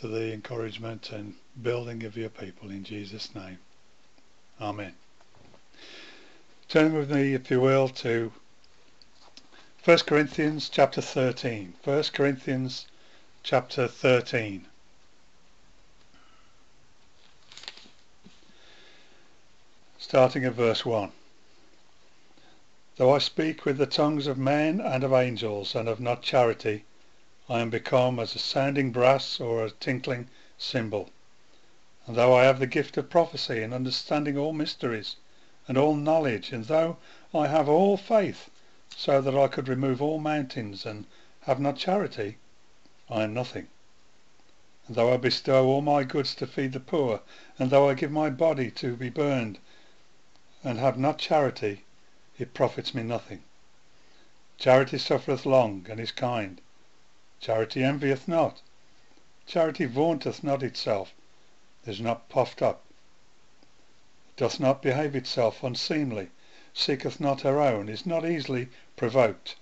to the encouragement and building of your people in Jesus' name. Amen. Turn with me, if you will, to 1 Corinthians chapter 13. 1 Corinthians chapter 13. Starting at verse 1. Though I speak with the tongues of men and of angels and have not charity, I am become as a sounding brass or a tinkling cymbal. And though I have the gift of prophecy and understanding all mysteries and all knowledge, and though I have all faith, so that I could remove all mountains, and have not charity, I am nothing. And though I bestow all my goods to feed the poor, and though I give my body to be burned, and have not charity, it profits me nothing. Charity suffereth long, and is kind. Charity envieth not. Charity vaunteth not itself, is not puffed up, doth not behave itself unseemly, seeketh not her own, is not easily provoked,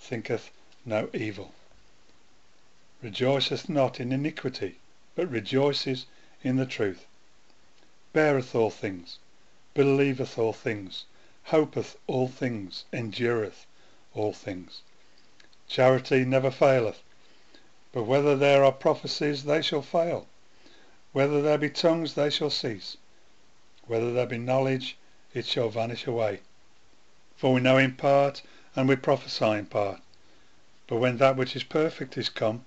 thinketh no evil, rejoiceth not in iniquity, but rejoices in the truth, beareth all things, believeth all things, hopeth all things, endureth all things. Charity never faileth, but whether there are prophecies, they shall fail. Whether there be tongues, they shall cease. Whether there be knowledge, it shall vanish away. For we know in part, and we prophesy in part. But when that which is perfect is come,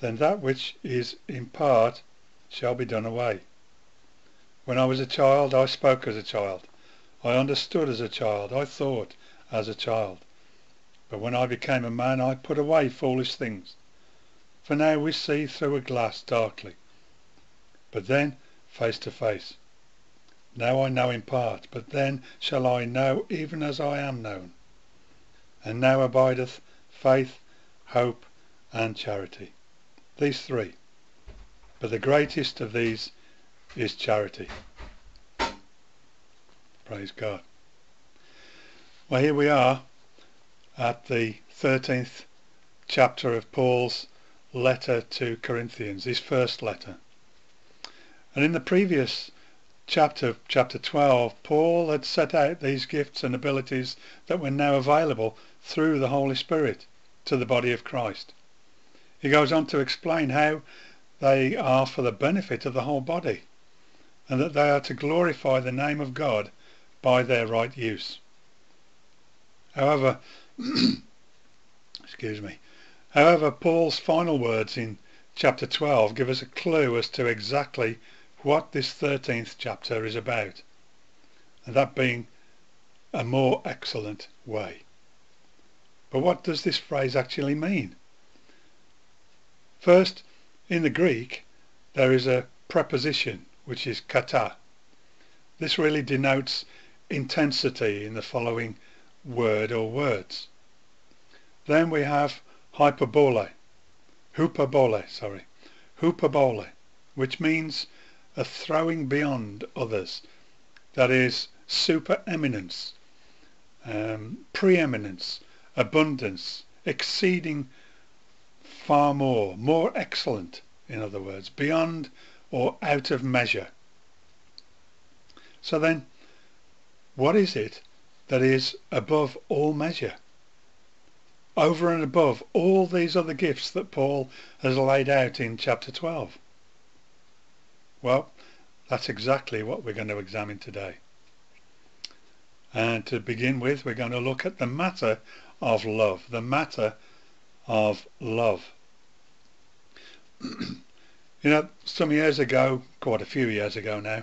then that which is in part shall be done away. When I was a child, I spoke as a child. I understood as a child. I thought as a child. But when I became a man, I put away foolish things. For now we see through a glass darkly, but then face to face. Now I know in part, but then shall I know even as I am known. And now abideth faith, hope, and charity. These three. But the greatest of these is charity. Praise God. Well, here we are at the 13th chapter of Paul's letter to Corinthians, his first letter. And in the previous chapter, chapter 12, Paul had set out these gifts and abilities that were now available through the Holy Spirit to the body of Christ. He goes on to explain how they are for the benefit of the whole body and that they are to glorify the name of God by their right use. However, excuse me, however, Paul's final words in chapter 12 give us a clue as to exactly what this 13th chapter is about, and that being a more excellent way. But what does this phrase actually mean? First, in the Greek, there is a preposition which is kata. This really denotes intensity in the following word or words. Then we have hyperbole, hyperbole, sorry, hyperbole, which means a throwing beyond others, that is, supereminence, um, preeminence, abundance, exceeding far more, more excellent, in other words, beyond or out of measure. So then, what is it that is above all measure? Over and above all these other gifts that Paul has laid out in chapter 12. Well, that's exactly what we're going to examine today. And to begin with, we're going to look at the matter of love, the matter of love. you know, some years ago, quite a few years ago now,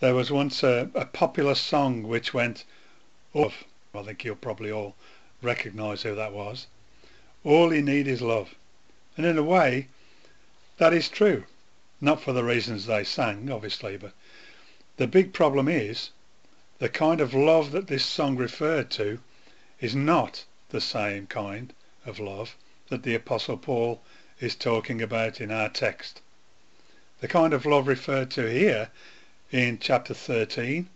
there was once a, a popular song which went, "Love." I think you'll probably all recognise who that was. All you need is love. And in a way, that is true. Not for the reasons they sang, obviously, but the big problem is the kind of love that this song referred to is not the same kind of love that the Apostle Paul is talking about in our text. The kind of love referred to here in chapter 13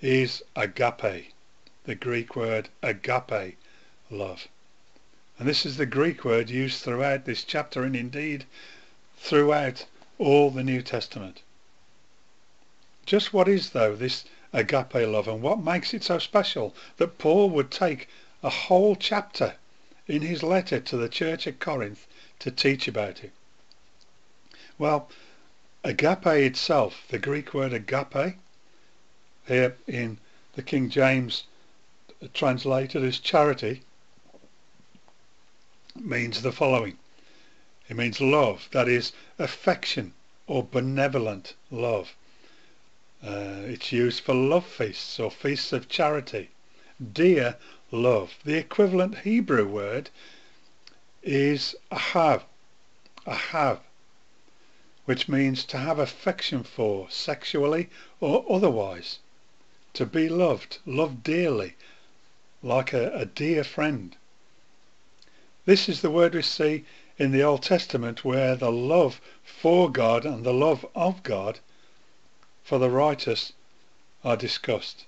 is agape, the Greek word agape love. And this is the Greek word used throughout this chapter and indeed throughout all the New Testament. Just what is, though, this agape love and what makes it so special that Paul would take a whole chapter in his letter to the church at Corinth to teach about it? Well, agape itself, the Greek word agape, here in the King James translated as charity, means the following. It means love, that is, affection or benevolent love. Uh, it's used for love feasts or feasts of charity. Dear love. The equivalent Hebrew word is ahav, ahav, which means to have affection for, sexually or otherwise. To be loved, loved dearly, like a, a dear friend. This is the word we see in the Old Testament where the love for God and the love of God for the righteous are discussed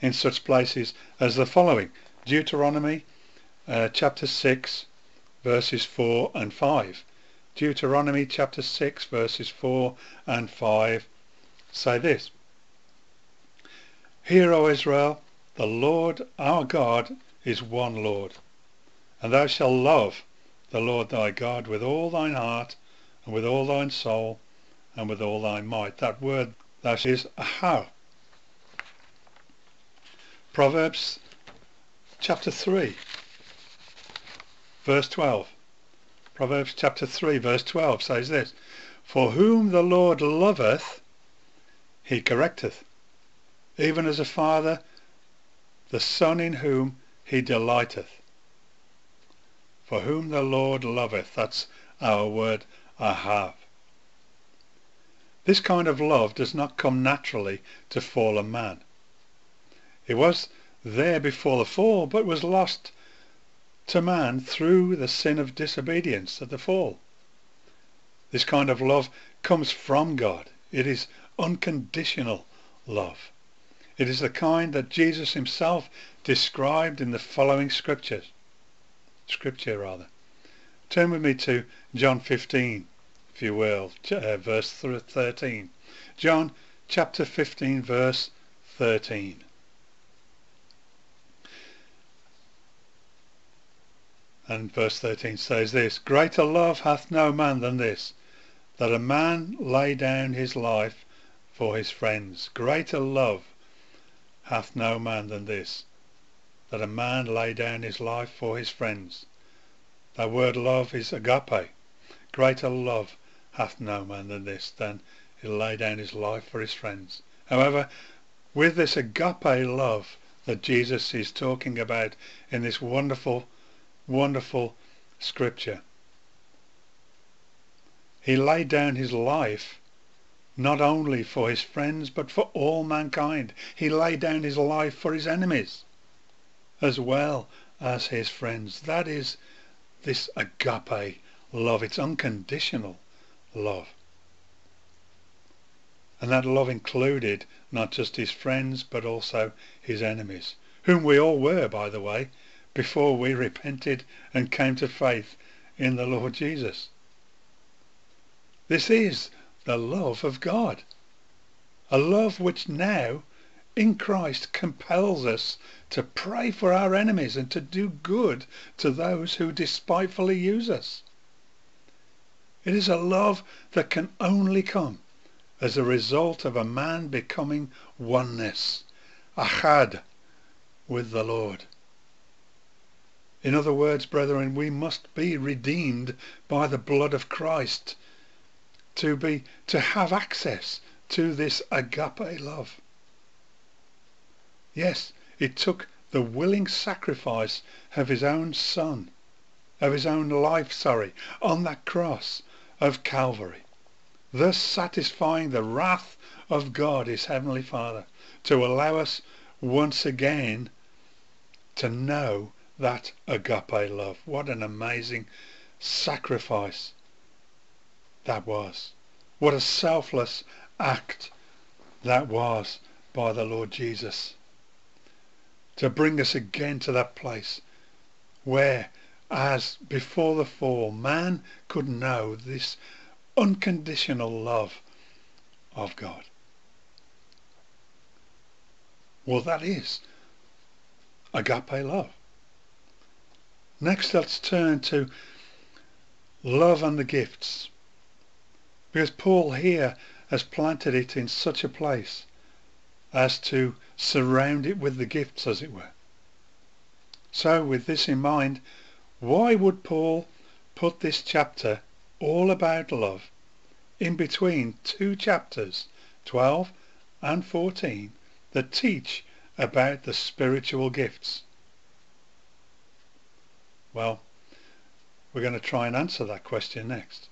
in such places as the following. Deuteronomy uh, chapter 6 verses 4 and 5 Deuteronomy chapter 6 verses 4 and 5 say this. Hear O Israel the Lord our God is one Lord and thou shalt love the Lord thy God with all thine heart, and with all thine soul, and with all thy might. That word that is how. Proverbs chapter 3, verse 12. Proverbs chapter 3, verse 12 says this, For whom the Lord loveth, he correcteth, even as a father the son in whom he delighteth for whom the Lord loveth. That's our word, ahav. This kind of love does not come naturally to fallen man. It was there before the fall, but was lost to man through the sin of disobedience at the fall. This kind of love comes from God. It is unconditional love. It is the kind that Jesus himself described in the following scriptures scripture rather. Turn with me to John 15, if you will, uh, verse 13. John chapter 15, verse 13. And verse 13 says this, Greater love hath no man than this, that a man lay down his life for his friends. Greater love hath no man than this, that a man lay down his life for his friends. That word love is agape. Greater love hath no man than this, than he lay down his life for his friends. However, with this agape love that Jesus is talking about in this wonderful, wonderful scripture, he laid down his life not only for his friends but for all mankind. He laid down his life for his enemies as well as his friends. That is this agape love. It's unconditional love. And that love included not just his friends but also his enemies, whom we all were, by the way, before we repented and came to faith in the Lord Jesus. This is the love of God. A love which now in Christ compels us to pray for our enemies and to do good to those who despitefully use us. It is a love that can only come as a result of a man becoming oneness, achad, with the Lord. In other words, brethren, we must be redeemed by the blood of Christ to be to have access to this agape love. Yes, it took the willing sacrifice of his own son, of his own life, sorry, on that cross of Calvary, thus satisfying the wrath of God, his heavenly Father, to allow us once again to know that agape love. What an amazing sacrifice that was. What a selfless act that was by the Lord Jesus to bring us again to that place where, as before the fall, man could know this unconditional love of God. Well, that is agape love. Next, let's turn to love and the gifts. Because Paul here has planted it in such a place as to surround it with the gifts, as it were. So, with this in mind, why would Paul put this chapter all about love in between two chapters, 12 and 14, that teach about the spiritual gifts? Well, we're going to try and answer that question next.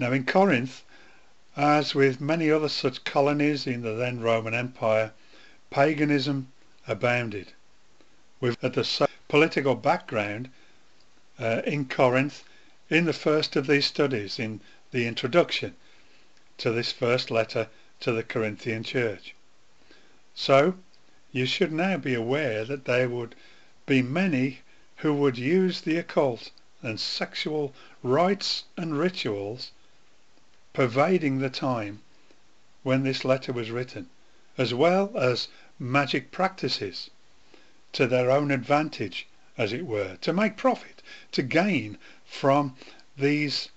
Now in Corinth, as with many other such colonies in the then Roman Empire, paganism abounded. With the political background uh, in Corinth in the first of these studies, in the introduction to this first letter to the Corinthian church. So, you should now be aware that there would be many who would use the occult and sexual rites and rituals pervading the time when this letter was written, as well as magic practices to their own advantage, as it were, to make profit, to gain from these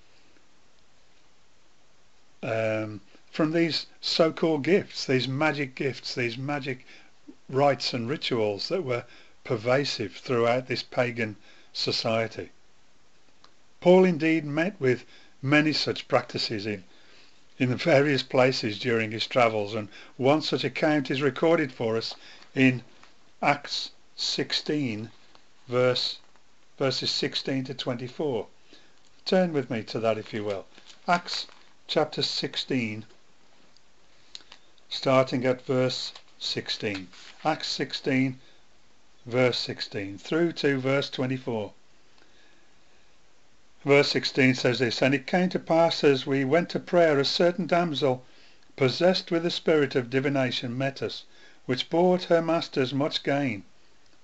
um, from these so-called gifts, these magic gifts, these magic rites and rituals that were pervasive throughout this pagan society. Paul indeed met with many such practices in, in various places during his travels and one such account is recorded for us in Acts 16 verse, verses 16 to 24. Turn with me to that if you will. Acts chapter 16 starting at verse 16. Acts 16 verse 16 through to verse 24. Verse 16 says this, And it came to pass as we went to prayer, a certain damsel, possessed with the spirit of divination, met us, which brought her masters much gain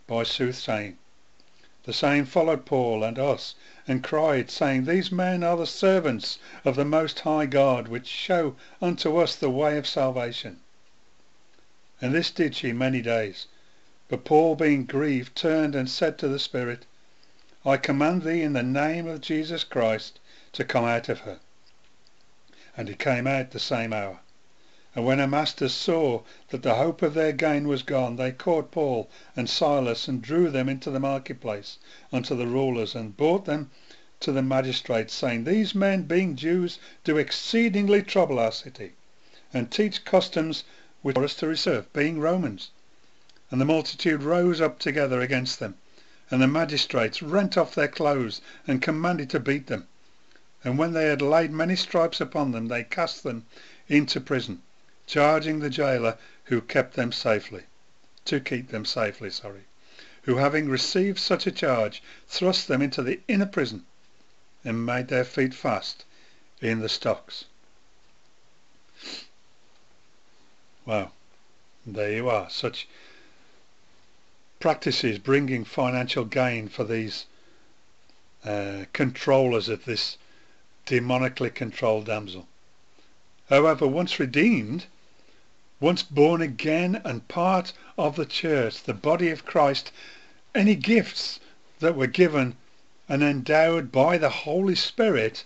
by soothsaying. The same followed Paul and us, and cried, saying, These men are the servants of the Most High God, which show unto us the way of salvation. And this did she many days. But Paul, being grieved, turned and said to the Spirit, I command thee in the name of Jesus Christ to come out of her. And he came out the same hour. And when her masters saw that the hope of their gain was gone, they caught Paul and Silas and drew them into the marketplace unto the rulers and brought them to the magistrates, saying, These men, being Jews, do exceedingly trouble our city, and teach customs which are us to reserve, being Romans. And the multitude rose up together against them. And the magistrates rent off their clothes and commanded to beat them. And when they had laid many stripes upon them, they cast them into prison, charging the jailer who kept them safely, to keep them safely, sorry, who having received such a charge, thrust them into the inner prison and made their feet fast in the stocks. Well, there you are. Such practices bringing financial gain for these uh, controllers of this demonically controlled damsel. However, once redeemed, once born again and part of the church, the body of Christ, any gifts that were given and endowed by the Holy Spirit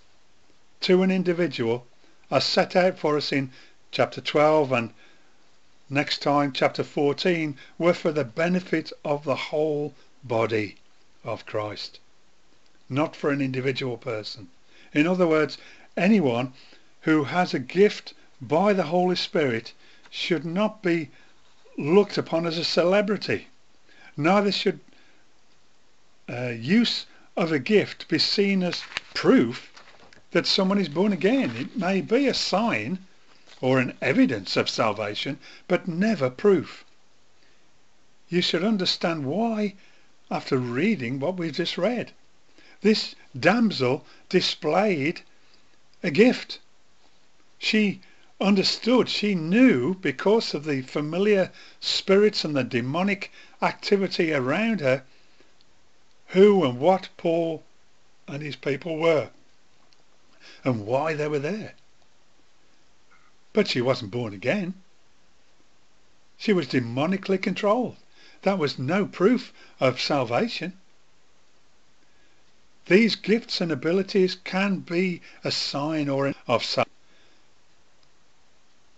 to an individual are set out for us in chapter 12 and next time, chapter 14, were for the benefit of the whole body of Christ, not for an individual person. In other words, anyone who has a gift by the Holy Spirit should not be looked upon as a celebrity. Neither should uh, use of a gift be seen as proof that someone is born again. It may be a sign or an evidence of salvation, but never proof. You should understand why after reading what we've just read. This damsel displayed a gift. She understood, she knew because of the familiar spirits and the demonic activity around her who and what Paul and his people were. and why they were there. But she wasn't born again. She was demonically controlled. That was no proof of salvation. These gifts and abilities can be a sign or of salvation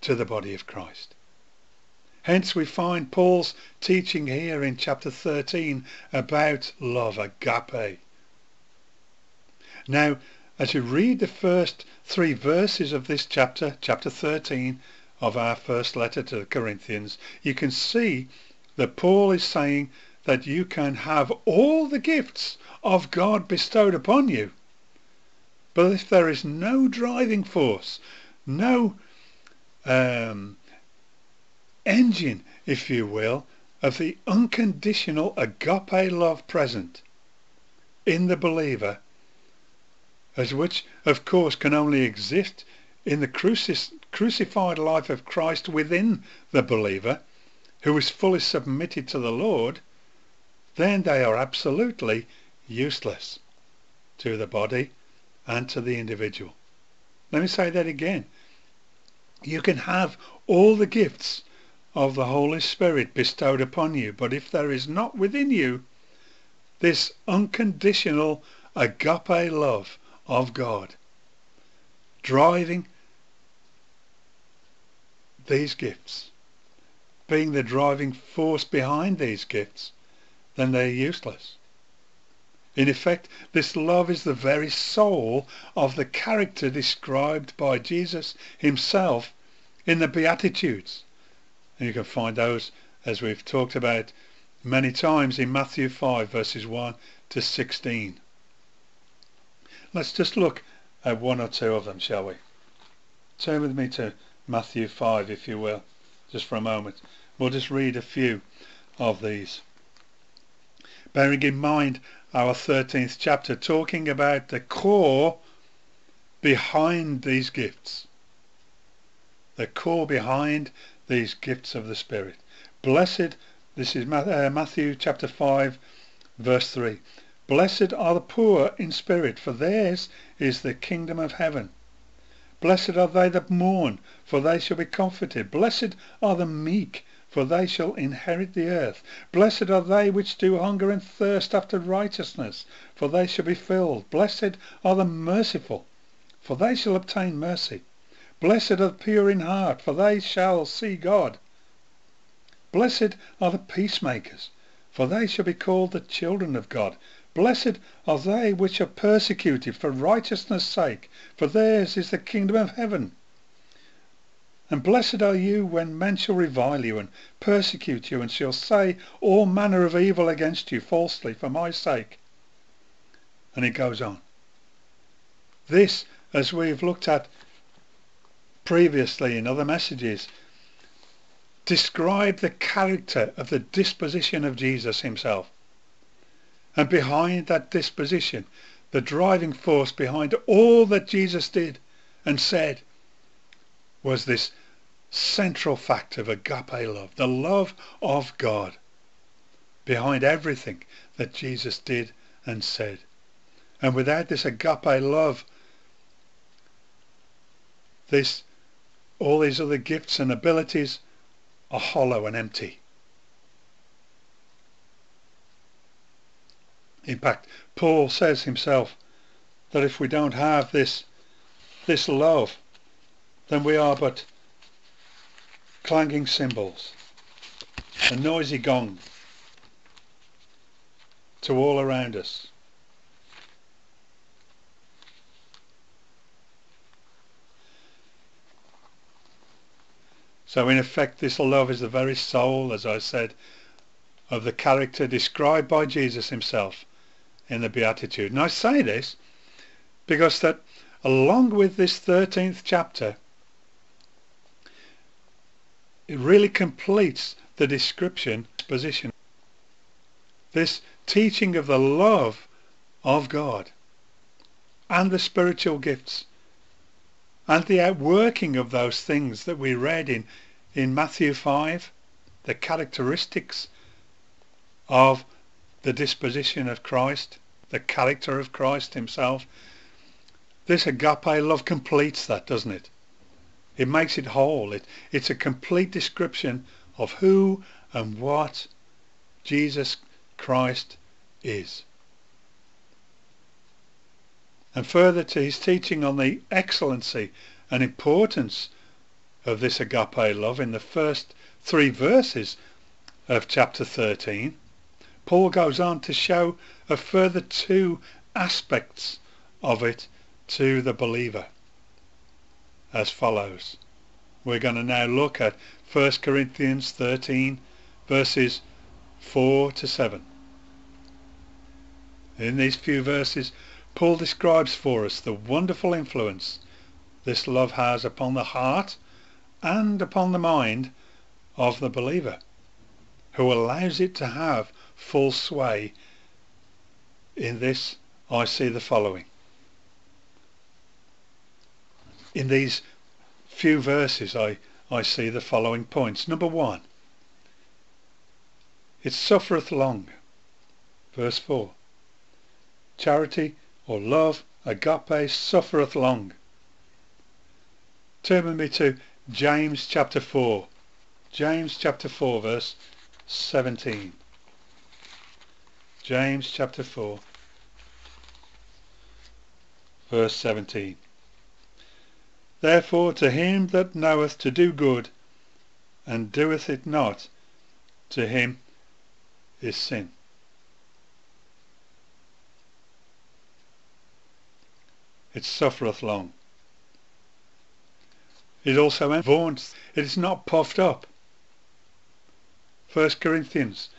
to the body of Christ. Hence we find Paul's teaching here in chapter 13 about love, agape. Now, as you read the first three verses of this chapter, chapter 13 of our first letter to the Corinthians, you can see that Paul is saying that you can have all the gifts of God bestowed upon you. But if there is no driving force, no um, engine, if you will, of the unconditional agape love present in the believer, as which, of course, can only exist in the cruci- crucified life of Christ within the believer, who is fully submitted to the Lord, then they are absolutely useless to the body and to the individual. Let me say that again. You can have all the gifts of the Holy Spirit bestowed upon you, but if there is not within you this unconditional agape love of God, driving these gifts, being the driving force behind these gifts, then they're useless. In effect, this love is the very soul of the character described by Jesus himself in the Beatitudes. And you can find those, as we've talked about many times, in Matthew 5, verses 1 to 16. Let's just look at one or two of them, shall we? Turn with me to Matthew 5, if you will, just for a moment. We'll just read a few of these. Bearing in mind our 13th chapter, talking about the core behind these gifts. The core behind these gifts of the Spirit. Blessed, this is uh, Matthew chapter 5, verse 3. Blessed are the poor in spirit, for theirs is the kingdom of heaven. Blessed are they that mourn, for they shall be comforted. Blessed are the meek, for they shall inherit the earth. Blessed are they which do hunger and thirst after righteousness, for they shall be filled. Blessed are the merciful, for they shall obtain mercy. Blessed are the pure in heart, for they shall see God. Blessed are the peacemakers, for they shall be called the children of God. Blessed are they which are persecuted for righteousness' sake, for theirs is the kingdom of heaven. And blessed are you when men shall revile you and persecute you and shall say all manner of evil against you falsely for my sake. And it goes on. This, as we've looked at previously in other messages, describe the character of the disposition of Jesus himself. And behind that disposition, the driving force behind all that Jesus did and said was this central fact of agape love, the love of God behind everything that Jesus did and said. And without this agape love, this all these other gifts and abilities are hollow and empty. In fact, Paul says himself that if we don't have this, this love, then we are but clanging cymbals, a noisy gong to all around us. So in effect this love is the very soul, as I said, of the character described by Jesus himself in the Beatitude. And I say this because that along with this 13th chapter, it really completes the description position. This teaching of the love of God and the spiritual gifts and the outworking of those things that we read in, in Matthew 5, the characteristics of the disposition of Christ, the character of Christ himself. This agape love completes that, doesn't it? It makes it whole. It, it's a complete description of who and what Jesus Christ is. And further to his teaching on the excellency and importance of this agape love in the first three verses of chapter 13, Paul goes on to show a further two aspects of it to the believer as follows. We're going to now look at 1 Corinthians 13 verses 4 to 7. In these few verses, Paul describes for us the wonderful influence this love has upon the heart and upon the mind of the believer, who allows it to have full sway. In this I see the following. In these few verses I, I see the following points. Number one, it suffereth long. Verse 4. Charity or love, agape, suffereth long. Turn with me to James chapter 4. James chapter 4 verse 17. James chapter 4 verse 17. Therefore to him that knoweth to do good and doeth it not, to him is sin. it suffereth long. It also vaunts, it is not puffed up. 1 Corinthians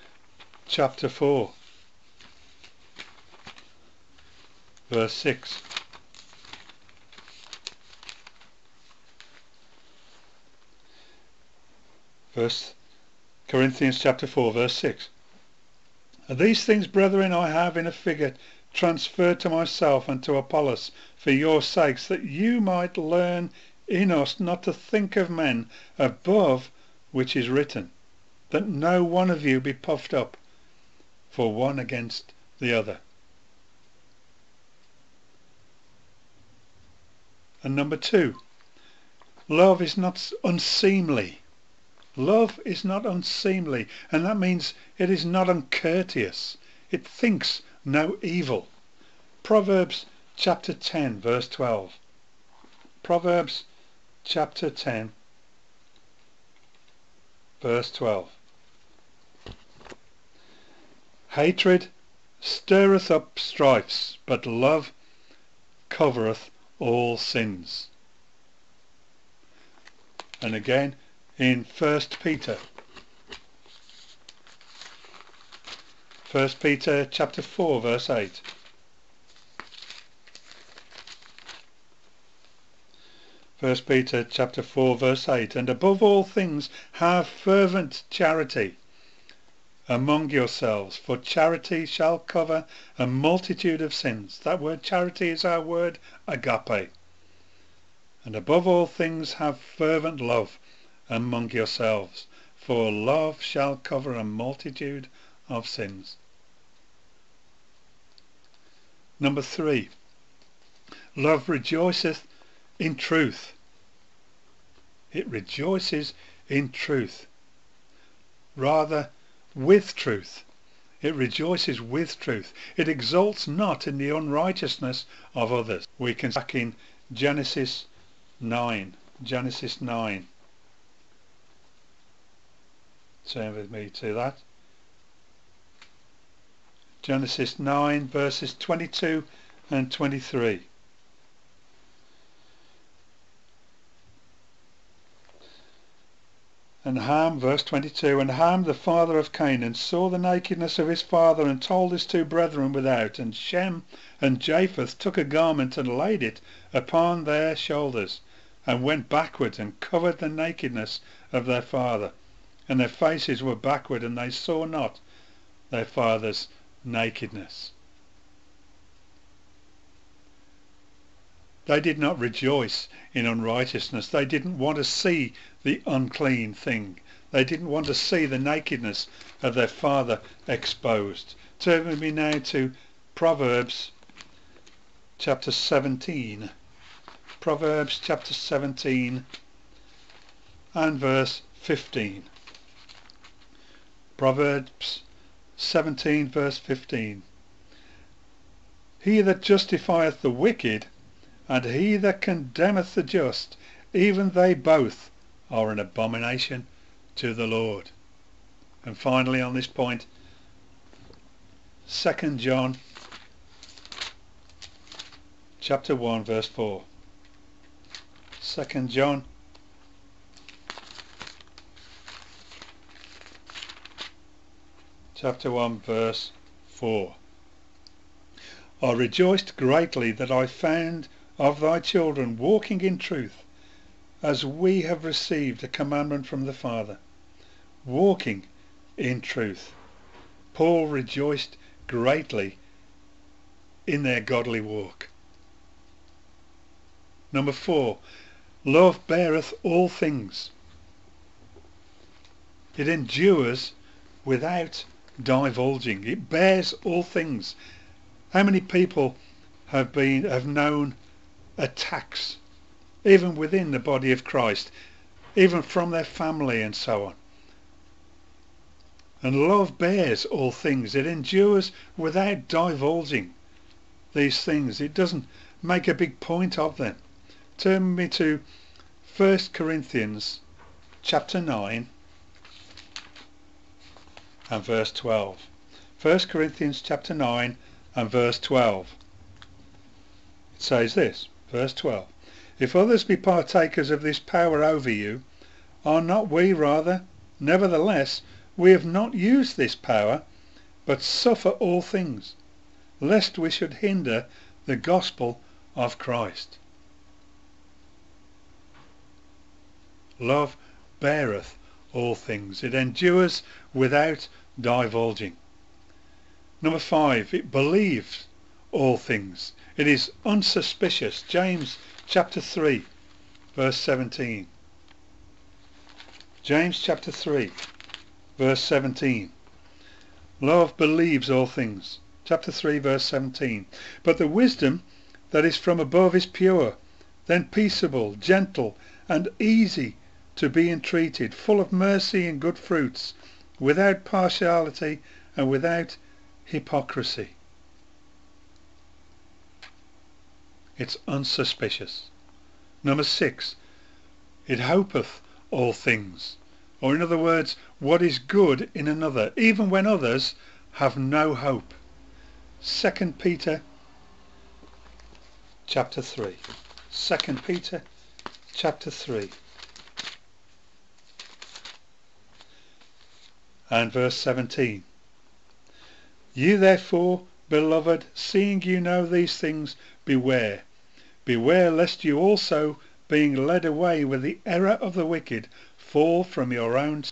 chapter 4 verse 6 First Corinthians chapter 4 verse 6 And these things brethren I have in a figure transferred to myself and to Apollos for your sakes, that you might learn in us not to think of men above which is written, that no one of you be puffed up for one against the other. And number two, love is not unseemly. Love is not unseemly, and that means it is not uncourteous. It thinks no evil. Proverbs chapter 10 verse 12. Proverbs chapter 10 verse 12. Hatred stirreth up strifes, but love covereth all sins. And again in First Peter 1 Peter chapter 4 verse 8. First Peter chapter 4 verse 8 and above all things have fervent charity among yourselves for charity shall cover a multitude of sins that word charity is our word agape and above all things have fervent love among yourselves for love shall cover a multitude of sins Number three, love rejoiceth in truth. It rejoices in truth. Rather, with truth. It rejoices with truth. It exults not in the unrighteousness of others. We can back in Genesis 9. Genesis 9. Turn with me to that. Genesis 9 verses 22 and 23. And Ham, verse 22, and Ham, the father of Canaan, saw the nakedness of his father and told his two brethren without. And Shem and Japheth took a garment and laid it upon their shoulders and went backward and covered the nakedness of their father. And their faces were backward and they saw not their father's nakedness. They did not rejoice in unrighteousness. They didn't want to see the unclean thing. They didn't want to see the nakedness of their father exposed. Turn with me now to Proverbs chapter 17. Proverbs chapter 17 and verse 15. Proverbs 17 verse 15. He that justifieth the wicked and he that condemneth the just, even they both are an abomination to the Lord. And finally on this point, 2 John chapter 1 verse 4. 2 John chapter 1 verse 4. I rejoiced greatly that I found of thy children walking in truth, as we have received a commandment from the Father. Walking in truth. Paul rejoiced greatly in their godly walk. Number four, love beareth all things. It endures without divulging. It bears all things. How many people have been have known attacks, even within the body of Christ, even from their family and so on? And love bears all things. It endures without divulging these things. It doesn't make a big point of them. Turn me to 1 Corinthians chapter 9 and verse 12. 1 Corinthians chapter 9 and verse 12. It says this, verse 12. If others be partakers of this power over you, are not we rather? Nevertheless, we have not used this power, but suffer all things, lest we should hinder the gospel of Christ. Love beareth all things. It endures without divulging. Number five, it believes all things. It is unsuspicious. James chapter 3 verse 17. James chapter 3 verse 17. Love believes all things. Chapter 3 verse 17. But the wisdom that is from above is pure, then peaceable, gentle and easy to be entreated, full of mercy and good fruits, without partiality and without hypocrisy. It's unsuspicious. Number six, it hopeth all things. Or in other words, what is good in another, even when others have no hope. Second Peter chapter 3. Second Peter chapter 3. and verse 17. You therefore, beloved, seeing you know these things, beware. Beware lest you also, being led away with the error of the wicked, fall from your own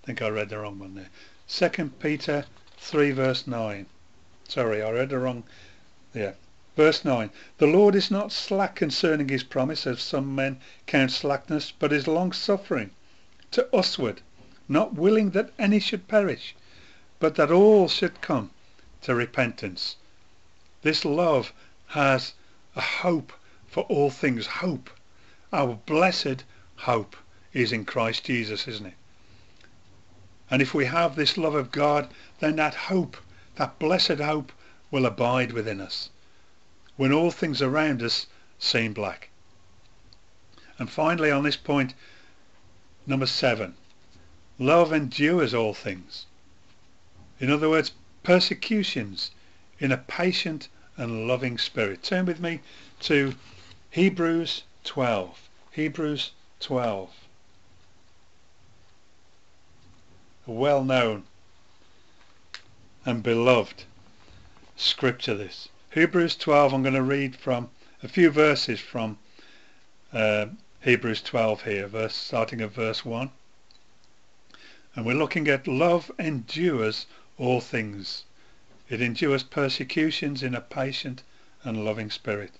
I think I read the wrong one there. Second Peter 3 verse 9. Sorry, I read the wrong. Yeah. Verse 9 The Lord is not slack concerning his promise, as some men count slackness, but is long-suffering to usward, not willing that any should perish, but that all should come to repentance. This love has a hope for all things. Hope. Our blessed hope is in Christ Jesus, isn't it? And if we have this love of God, then that hope, that blessed hope, will abide within us when all things around us seem black. And finally on this point, number seven, love endures all things. In other words, persecutions in a patient and loving spirit. Turn with me to Hebrews 12. Hebrews 12. A well-known and beloved scripture this. Hebrews 12, I'm going to read from a few verses from uh, Hebrews 12 here, verse starting at verse 1. And we're looking at love endures all things. It endures persecutions in a patient and loving spirit.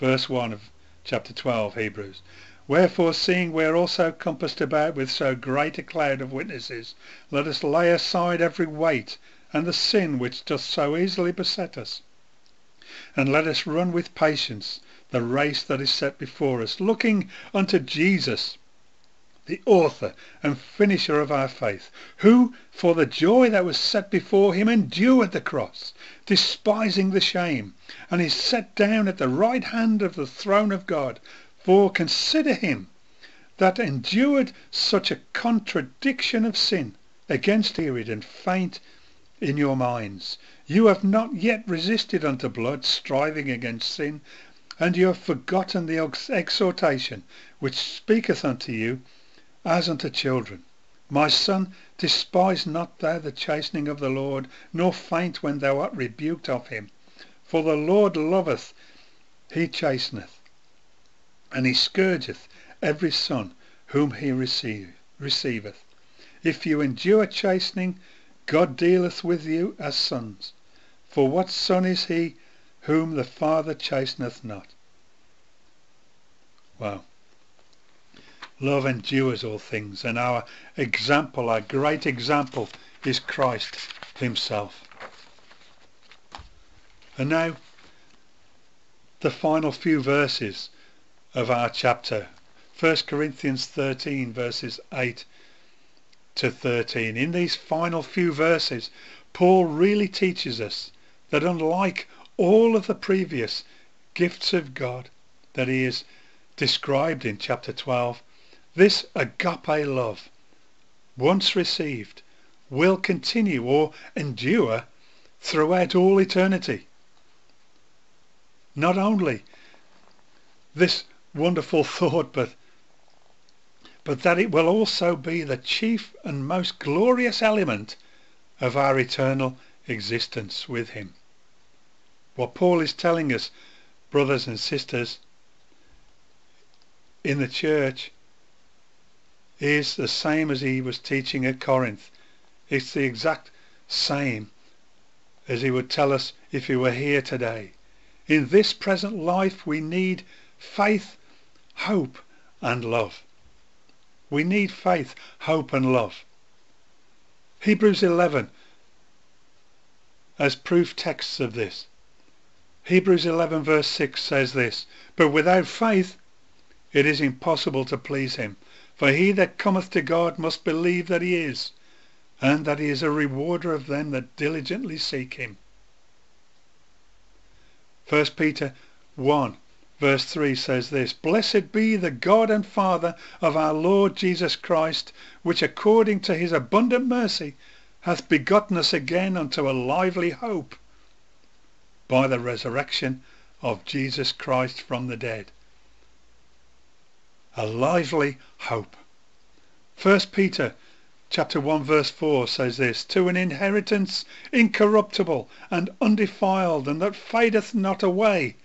Verse 1 of chapter 12, Hebrews. Wherefore, seeing we are also compassed about with so great a cloud of witnesses, let us lay aside every weight and the sin which doth so easily beset us, and let us run with patience the race that is set before us, looking unto Jesus, the author and finisher of our faith, who for the joy that was set before him endured the cross, despising the shame, and is set down at the right hand of the throne of God. For consider him that endured such a contradiction of sin against spirit and faint in your minds. You have not yet resisted unto blood, striving against sin, and you have forgotten the exhortation which speaketh unto you as unto children. My son, despise not thou the chastening of the Lord, nor faint when thou art rebuked of him. For the Lord loveth, he chasteneth, and he scourgeth every son whom he receive, receiveth. If you endure chastening, God dealeth with you as sons. For what son is he whom the Father chasteneth not? Wow. Love endures all things, and our example, our great example, is Christ himself. And now, the final few verses of our chapter. 1 Corinthians 13 verses 8 to 13. In these final few verses, Paul really teaches us that unlike all of the previous gifts of God that he is described in chapter 12, this agape love, once received, will continue or endure throughout all eternity. Not only this wonderful thought, but but that it will also be the chief and most glorious element of our eternal existence with him. What Paul is telling us, brothers and sisters, in the church is the same as he was teaching at Corinth. It's the exact same as he would tell us if he were here today. In this present life we need faith, hope and love. We need faith, hope and love. Hebrews 11 as proof texts of this. Hebrews 11 verse 6 says this, But without faith it is impossible to please him. For he that cometh to God must believe that he is, and that he is a rewarder of them that diligently seek him. 1 Peter 1 verse 3 says this, Blessed be the God and Father of our Lord Jesus Christ, which according to his abundant mercy hath begotten us again unto a lively hope by the resurrection of Jesus Christ from the dead a lively hope. 1 Peter chapter 1 verse 4 says this, To an inheritance incorruptible and undefiled and that fadeth not away,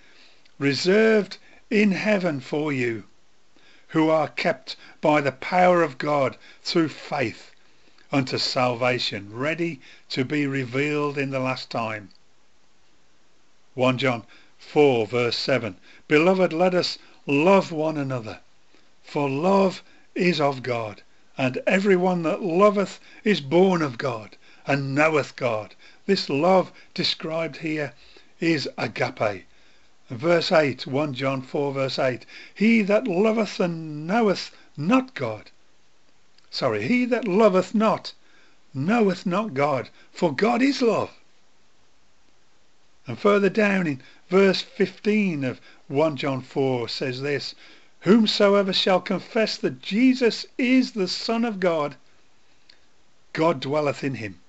reserved in heaven for you, who are kept by the power of God through faith unto salvation, ready to be revealed in the last time. 1 John 4 verse 7, Beloved, let us love one another for love is of God, and every one that loveth is born of God, and knoweth God. This love described here is agape. Verse 8, 1 John 4 verse 8, He that loveth and knoweth not God, sorry, he that loveth not knoweth not God, for God is love. And further down in verse 15 of 1 John 4 says this, Whomsoever shall confess that Jesus is the Son of God, God dwelleth in him,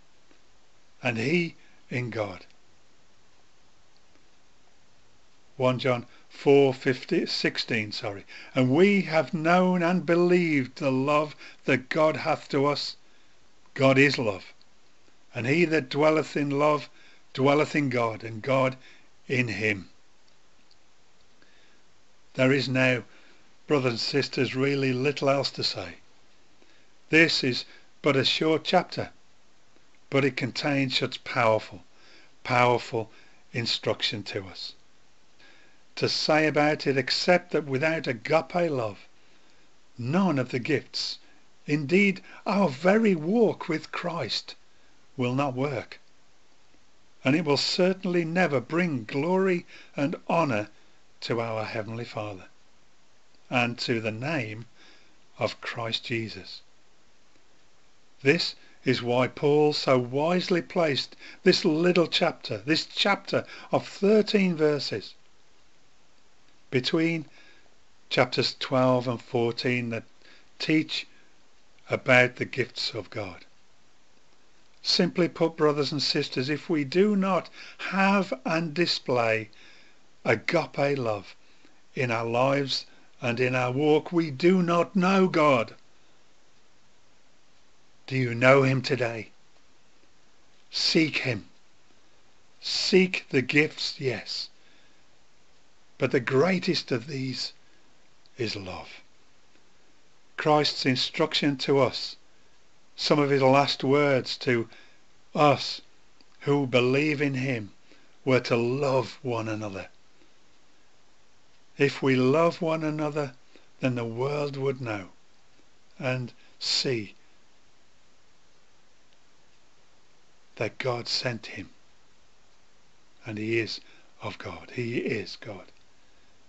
and he in God. 1 John 4, 15, 16, sorry. And we have known and believed the love that God hath to us. God is love. And he that dwelleth in love dwelleth in God, and God in him. There is now brothers and sisters, really little else to say. This is but a short chapter, but it contains such powerful, powerful instruction to us. To say about it, except that without agape love, none of the gifts, indeed our very walk with Christ, will not work. And it will certainly never bring glory and honour to our Heavenly Father and to the name of Christ Jesus. This is why Paul so wisely placed this little chapter, this chapter of 13 verses, between chapters 12 and 14 that teach about the gifts of God. Simply put, brothers and sisters, if we do not have and display agape love in our lives and in our walk, we do not know God. Do you know him today? Seek him. Seek the gifts, yes. But the greatest of these is love. Christ's instruction to us, some of his last words to us who believe in him were to love one another. If we love one another, then the world would know and see that God sent him. And he is of God. He is God.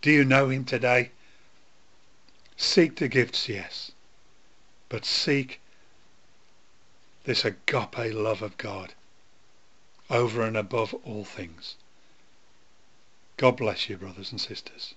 Do you know him today? Seek the gifts, yes, but seek this agape love of God over and above all things. God bless you, brothers and sisters.